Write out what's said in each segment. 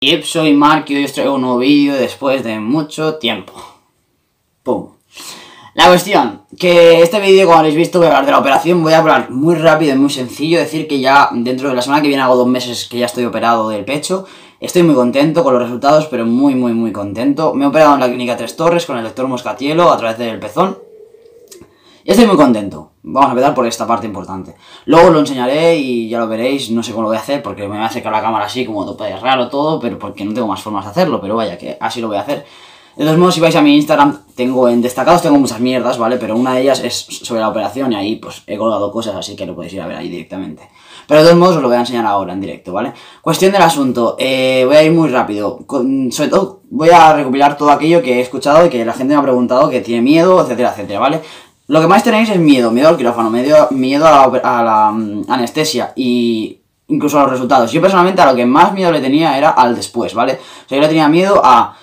Y soy Mark y hoy os traigo un nuevo vídeo después de mucho tiempo. Pum. La cuestión, que este vídeo como habéis visto voy a hablar de la operación, voy a hablar muy rápido y muy sencillo, decir que ya dentro de la semana que viene hago dos meses que ya estoy operado del pecho, estoy muy contento con los resultados, pero muy muy muy contento. Me he operado en la clínica Tres Torres con el lector moscatielo a través del pezón, y estoy muy contento. Vamos a empezar por esta parte importante. Luego lo enseñaré y ya lo veréis. No sé cómo lo voy a hacer porque me voy a acercar la cámara así como es raro todo, pero porque no tengo más formas de hacerlo. Pero vaya, que así lo voy a hacer. De todos modos, si vais a mi Instagram, tengo en destacados tengo muchas mierdas, ¿vale? Pero una de ellas es sobre la operación y ahí pues he colgado cosas, así que lo podéis ir a ver ahí directamente. Pero de todos modos os lo voy a enseñar ahora en directo, ¿vale? Cuestión del asunto, eh, voy a ir muy rápido. sobre todo voy a recopilar todo aquello que he escuchado y que la gente me ha preguntado que tiene miedo, etcétera, etcétera, ¿vale? Lo que más tenéis es miedo, miedo al quirófano, miedo, miedo a la, mm, anestesia y incluso a los resultados. Yo personalmente a lo que más miedo le tenía era al después, ¿vale? O sea, yo le tenía miedo a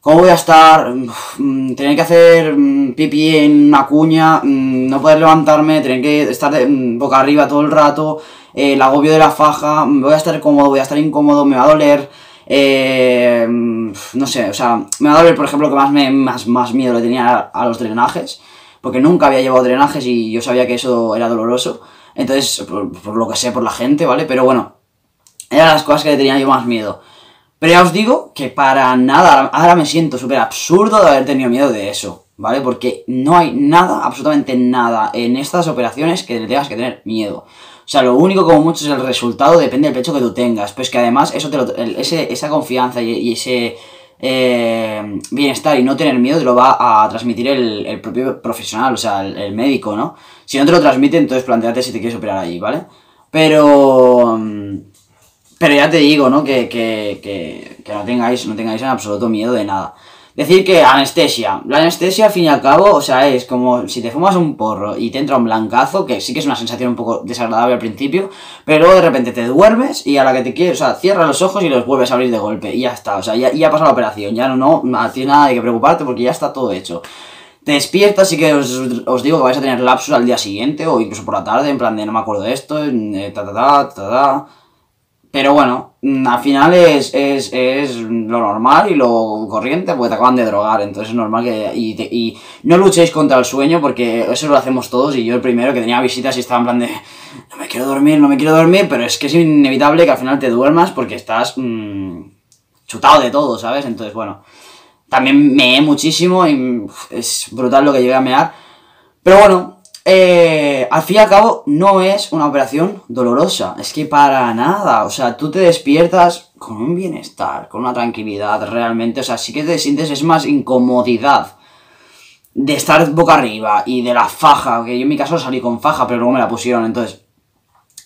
cómo voy a estar, mm, tener que hacer mm, pipí en una cuña, no poder levantarme, tener que estar boca arriba todo el rato, el agobio de la faja, voy a estar cómodo, voy a estar incómodo, me va a doler. Eh, no sé, o sea, me va a doler, por ejemplo, que más, me, más, más miedo le tenía a los drenajes porque nunca había llevado drenajes y yo sabía que eso era doloroso. Entonces, por, lo que sé, por la gente, ¿vale? Pero bueno, eran las cosas que le tenía yo más miedo. Pero ya os digo que para nada, ahora me siento súper absurdo de haber tenido miedo de eso, ¿vale? Porque no hay nada, absolutamente nada en estas operaciones que le tengas que tener miedo. O sea, lo único como mucho es el resultado, depende del pecho que tú tengas. Pues que además eso te lo, esa confianza y ese eh, bienestar y no tener miedo te lo va a transmitir el, propio profesional, o sea, el, médico, ¿no? Si no te lo transmite, entonces planteate si te quieres operar ahí, ¿vale? Pero... Pero ya te digo, ¿no? Que, que, que, que no, tengáis, no tengáis en absoluto miedo de nada. Decir que anestesia. La anestesia, al fin y al cabo, o sea, es como si te fumas un porro y te entra un blancazo, que sí que es una sensación un poco desagradable al principio, pero de repente te duermes y a la que te quieres, o sea, cierras los ojos y los vuelves a abrir de golpe y ya está, o sea, ya, ya pasado la operación, ya no, no, tienes nada de que preocuparte porque ya está todo hecho. Te despiertas y que os, digo que vais a tener lapsus al día siguiente o incluso por la tarde, en plan de no me acuerdo de esto, eh, ta ta ta ta ta. Pero bueno, mm, al final es, es, es, lo normal y lo corriente, porque te acaban de drogar, entonces es normal que... Y, y, no luchéis contra el sueño, porque eso lo hacemos todos, y yo el primero que tenía visitas y estaba en plan de... No me quiero dormir, no me quiero dormir, pero es que es inevitable que al final te duermas porque estás mmm, chutado de todo, ¿sabes? Entonces, bueno, también meé muchísimo y es brutal lo que llegué a mear. Pero bueno, eh, al fin y al cabo, no es una operación dolorosa. Es que para nada. O sea, tú te despiertas con un bienestar, con una tranquilidad realmente. O sea, sí que te sientes, es más incomodidad de estar boca arriba y de la faja. Que yo en mi caso salí con faja, pero luego me la pusieron. Entonces,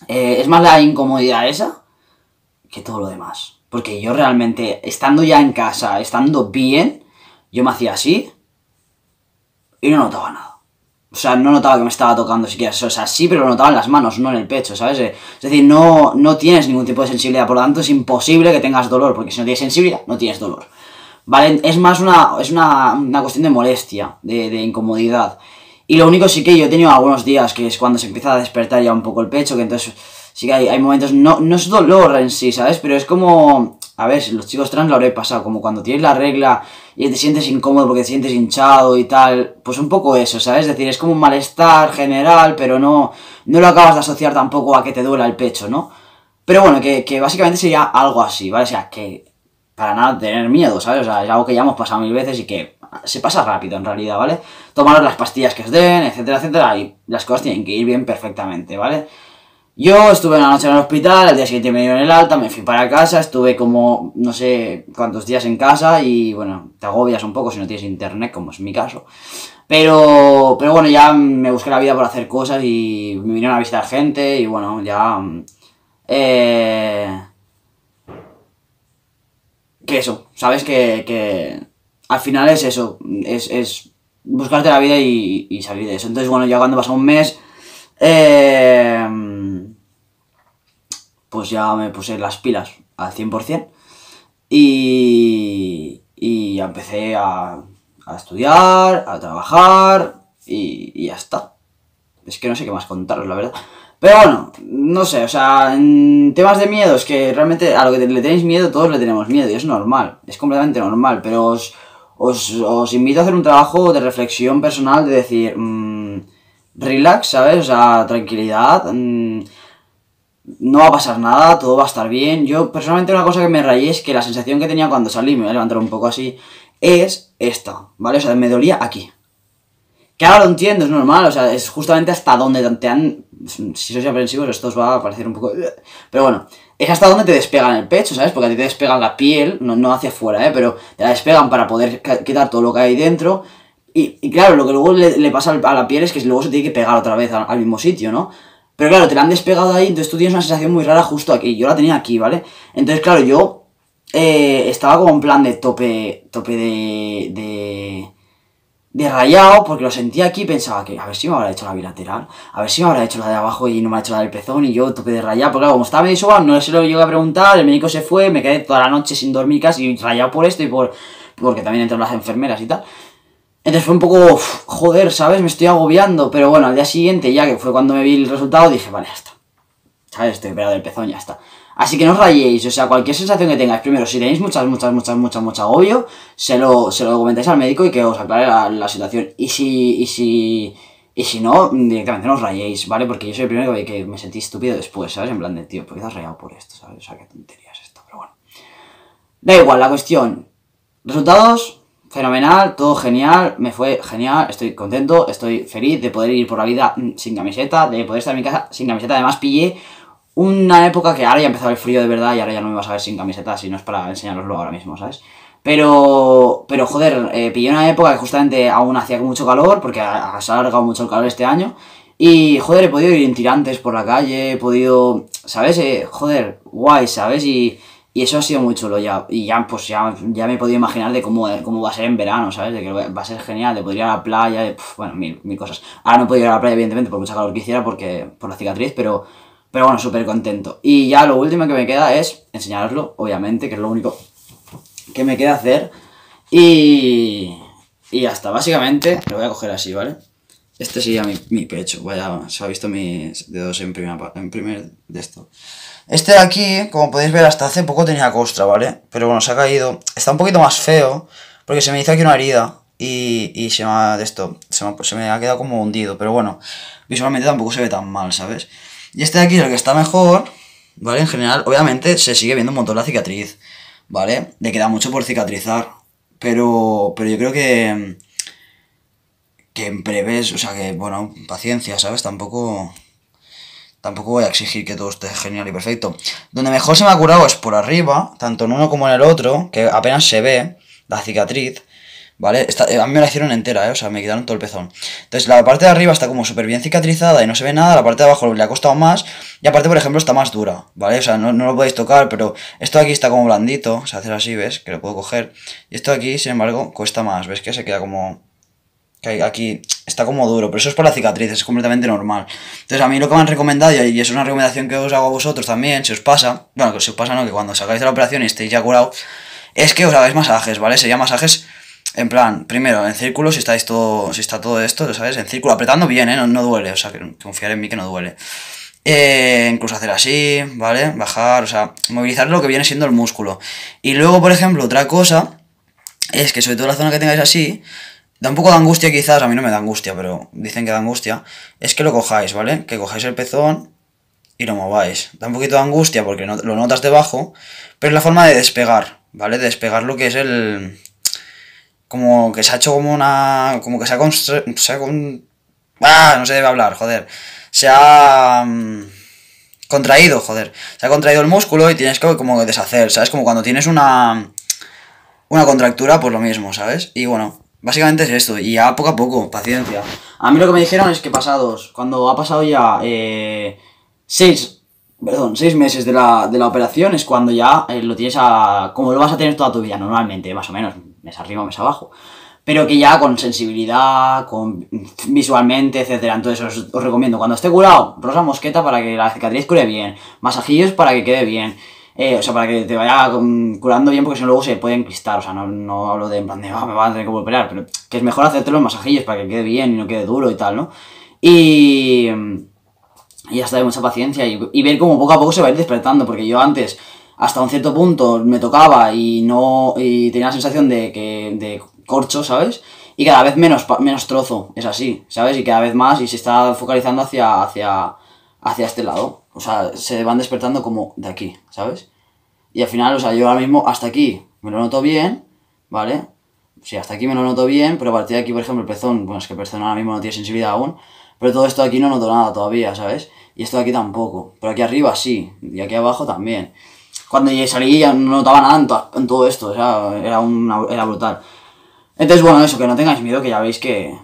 eh, es más la incomodidad esa que todo lo demás. Porque yo realmente, estando ya en casa, estando bien, yo me hacía así y no notaba nada. O sea, no notaba que me estaba tocando siquiera. O sea, sí, pero lo notaba en las manos, no en el pecho, ¿sabes? Es decir, no, no tienes ningún tipo de sensibilidad, por lo tanto es imposible que tengas dolor, porque si no tienes sensibilidad, no tienes dolor. ¿Vale? Es más una, es una, una cuestión de molestia, de, de, incomodidad. Y lo único sí que yo he tenido algunos días, que es cuando se empieza a despertar ya un poco el pecho, que entonces sí que hay, hay momentos, no, no es dolor en sí, ¿sabes? Pero es como a ver, los chicos trans lo habré pasado, como cuando tienes la regla y te sientes incómodo porque te sientes hinchado y tal, pues un poco eso, ¿sabes? Es decir, es como un malestar general, pero no, no lo acabas de asociar tampoco a que te duela el pecho, ¿no? Pero bueno, que, que básicamente sería algo así, ¿vale? O sea, que para nada tener miedo, ¿sabes? O sea, es algo que ya hemos pasado mil veces y que se pasa rápido en realidad, ¿vale? Tomar las pastillas que os den, etcétera, etcétera, y las cosas tienen que ir bien perfectamente, ¿vale? Yo estuve una noche en el hospital, al día siguiente me dieron el alta, me fui para casa, estuve como no sé cuántos días en casa y bueno, te agobias un poco si no tienes internet, como es mi caso. Pero, pero bueno, ya me busqué la vida por hacer cosas y me vinieron a visitar gente y bueno, ya... Eh, que eso, ¿sabes? Que, que al final es eso, es, es buscarte la vida y, salir de eso. Entonces bueno, ya cuando pasa un mes... Eh, pues ya me puse las pilas al 100% y, y empecé a, a estudiar, a trabajar y, y, ya está. Es que no sé qué más contaros, la verdad. Pero bueno, no sé, o sea, en temas de miedo, es que realmente a lo que le tenéis miedo, todos le tenemos miedo, y es normal, es completamente normal, pero os, os, invito a hacer un trabajo de reflexión personal, de decir, mmm, relax, ¿sabes? O sea, tranquilidad, mmm, no va a pasar nada, todo va a estar bien. Yo, personalmente, una cosa que me rayé es que la sensación que tenía cuando salí, me voy a levantar un poco así, es esta, ¿vale? O sea, me dolía aquí. Que ahora lo entiendo, es normal, o sea, es justamente hasta donde te han... Si sois aprensivos, esto os va a parecer un poco... Pero bueno, es hasta donde te despegan el pecho, ¿sabes? Porque a ti te despegan la piel, no, no hacia afuera, ¿eh? Pero te la despegan para poder quitar todo lo que hay dentro. Y, claro, lo que luego le, pasa a la piel es que luego se tiene que pegar otra vez al, mismo sitio, ¿no? Pero claro, te la han despegado ahí, entonces tú tienes una sensación muy rara justo aquí. Yo la tenía aquí, ¿vale? Entonces, claro, yo eh, estaba como en plan de tope, tope de... de de rayado, porque lo sentía aquí y pensaba que a ver si me habrá hecho la bilateral, a ver si me habrá hecho la de abajo y no me ha hecho la del pezón y yo tope de rayado, porque claro, como estaba medio sobado, no se lo llegué a preguntar, el médico se fue, me quedé toda la noche sin dormir casi rayado por esto y por porque también entran las enfermeras y tal. Entonces fue un poco, joder, ¿sabes? Me estoy agobiando, pero bueno, al día siguiente, ya que fue cuando me vi el resultado, dije, vale, ya está. ¿Sabes? Estoy operado del pezón, ya está. Así que no os rayéis, o sea, cualquier sensación que tengáis, primero, si tenéis muchas, muchas, muchas, muchas, mucho agobio, se lo, se lo comentáis al médico y que os aclare la, situación. Y si, y si, y si no, directamente no os rayéis, ¿vale? Porque yo soy el primero que, que me sentí estúpido después, ¿sabes? En plan de, tío, ¿por qué te has rayado por esto, ¿sabes? O sea, qué tontería es esto, pero bueno. Da igual, la cuestión. Resultados, fenomenal, todo genial, me fue genial, estoy contento, estoy feliz de poder ir por la vida sin camiseta, de poder estar en mi casa sin camiseta, además pillé una época que ahora ya ha empezado el frío de verdad y ahora ya no me vas a ver sin camiseta, si no es para enseñaroslo ahora mismo, ¿sabes? Pero, pero joder, eh, pillé una época que justamente aún hacía mucho calor, porque ha, se ha alargado mucho el calor este año. Y, joder, he podido ir en tirantes por la calle, he podido, ¿sabes? Eh, joder, guay, ¿sabes? Y, y, eso ha sido muy chulo ya. Y ya, pues ya, ya me he podido imaginar de cómo, cómo va a ser en verano, ¿sabes? De que va a ser genial, de poder ir a la playa, de, bueno, mil, mil cosas. Ahora no he podido ir a la playa, evidentemente, por mucha calor que hiciera, porque, por la cicatriz, pero pero bueno, súper contento. Y ya lo último que me queda es enseñaroslo, obviamente, que es lo único que me queda hacer. Y, y hasta básicamente lo voy a coger así, ¿vale? Este sería mi, pecho. Se ha visto mis dedos en, primera, en primer de esto. Este de aquí, como podéis ver, hasta hace poco tenía costra, ¿vale? Pero bueno, se ha caído. Está un poquito más feo, porque se me hizo aquí una herida. Y, y se me ha, esto, se me, se me ha quedado como hundido. Pero bueno, visualmente tampoco se ve tan mal, ¿sabes? Y este de aquí es el que está mejor, ¿vale? En general, obviamente se sigue viendo un montón la cicatriz, ¿vale? Le queda mucho por cicatrizar, pero, pero yo creo que, que en breves, o sea que, bueno, paciencia, ¿sabes? Tampoco, tampoco voy a exigir que todo esté genial y perfecto. Donde mejor se me ha curado es por arriba, tanto en uno como en el otro, que apenas se ve la cicatriz. ¿Vale? Está, a mí me la hicieron entera, ¿eh? O sea, me quitaron todo el pezón. Entonces, la parte de arriba está como súper bien cicatrizada y no se ve nada. La parte de abajo le ha costado más. Y aparte, por ejemplo, está más dura, ¿vale? O sea, no, no lo podéis tocar, pero esto de aquí está como blandito. O sea, hacer así, ¿ves? Que lo puedo coger. Y esto de aquí, sin embargo, cuesta más. ¿Ves? Que se queda como... Que aquí está como duro, pero eso es por la cicatriz, es completamente normal. Entonces, a mí lo que me han recomendado, y es una recomendación que os hago a vosotros también, si os pasa, bueno, que si os pasa, no, que cuando sacáis de la operación y estéis ya curado, es que os hagáis masajes, ¿vale? Sería masajes en plan, primero, en círculo, si estáis todo, si está todo esto, ¿sabes? En círculo, apretando bien, ¿eh? No, no duele, o sea, confiar en mí que no duele. Eh, incluso hacer así, ¿vale? Bajar, o sea, movilizar lo que viene siendo el músculo. Y luego, por ejemplo, otra cosa es que sobre todo la zona que tengáis así, da un poco de angustia quizás, a mí no me da angustia, pero dicen que da angustia, es que lo cojáis, ¿vale? Que cojáis el pezón y lo mováis. Da un poquito de angustia porque no, lo notas debajo, pero es la forma de despegar, ¿vale? De despegar lo que es el, como que se ha hecho como una. como que se ha construido. Ah, no se debe hablar, joder. Se ha. Um, contraído, joder. Se ha contraído el músculo y tienes que como deshacer, ¿sabes? Como cuando tienes una. Una contractura, pues lo mismo, ¿sabes? Y bueno, básicamente es esto. Y ya poco a poco, paciencia. A mí lo que me dijeron es que pasados. Cuando ha pasado ya. Eh, seis. Perdón, seis meses de la, de la operación es cuando ya eh, lo tienes a. como lo vas a tener toda tu vida, normalmente, más o menos mes arriba, mes abajo. Pero que ya con sensibilidad, con visualmente, etcétera. Entonces os, os, recomiendo, cuando esté curado, rosa mosqueta para que la cicatriz cure bien. Masajillos para que quede bien. Eh, o sea, para que te vaya curando bien, porque si no luego se puede encristar. O sea, no, no hablo de en plan de, oh, me van a tener que operar, pero que es mejor hacerte los masajillos para que quede bien y no quede duro y tal, ¿no? Y. Y ya está, de mucha paciencia y, ver cómo poco a poco se va a ir despertando, porque yo antes, hasta un cierto punto, me tocaba y no y tenía la sensación de que de corcho, ¿sabes? Y cada vez menos, menos trozo, es así, ¿sabes? Y cada vez más y se está focalizando hacia, hacia, hacia este lado. O sea, se van despertando como de aquí, ¿sabes? Y al final, o sea, yo ahora mismo hasta aquí me lo noto bien, ¿vale? Sí, hasta aquí me lo noto bien, pero a partir de aquí, por ejemplo, el pezón, bueno, es que el pezón ahora mismo no tiene sensibilidad aún, pero todo esto de aquí no noto nada todavía, ¿sabes? Y esto de aquí tampoco, pero aquí arriba sí, y aquí abajo también. Cuando salí ya no notaba nada en todo esto, o sea, era, una, era brutal. Entonces, bueno, eso, que no tengáis miedo, que ya veis que,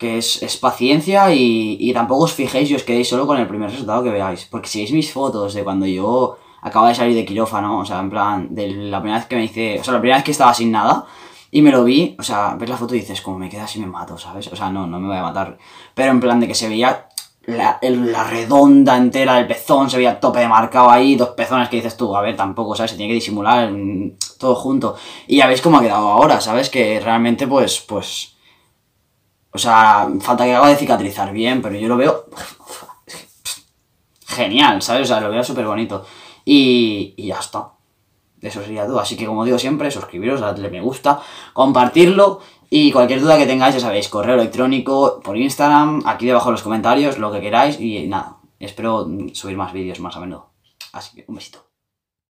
que es, es paciencia y, y tampoco os fijéis y os quedéis solo con el primer resultado que veáis. Porque si veis mis fotos de cuando yo acababa de salir de quirófano, o sea, en plan, de la primera vez que me hice, o sea, la primera vez que estaba sin nada y me lo vi, o sea, ves la foto y dices, como me queda así me mato, ¿sabes? O sea, no, no me voy a matar. Pero en plan de que se veía la, la redonda entera del pezón, se veía tope de marcado ahí, dos pezones que dices tú, a ver, tampoco, ¿sabes? Se tiene que disimular mm, todo junto. Y ya veis cómo ha quedado ahora, ¿sabes? Que realmente, pues, pues... O sea, falta que haga de cicatrizar bien, pero yo lo veo genial, ¿sabes? O sea, lo veo súper bonito. Y, y ya está. Eso sería todo. Así que, como digo siempre, suscribiros, darle me gusta, compartirlo. Y cualquier duda que tengáis, ya sabéis, correo electrónico, por Instagram, aquí debajo en los comentarios, lo que queráis. Y nada, espero subir más vídeos más a menudo. Así que un besito.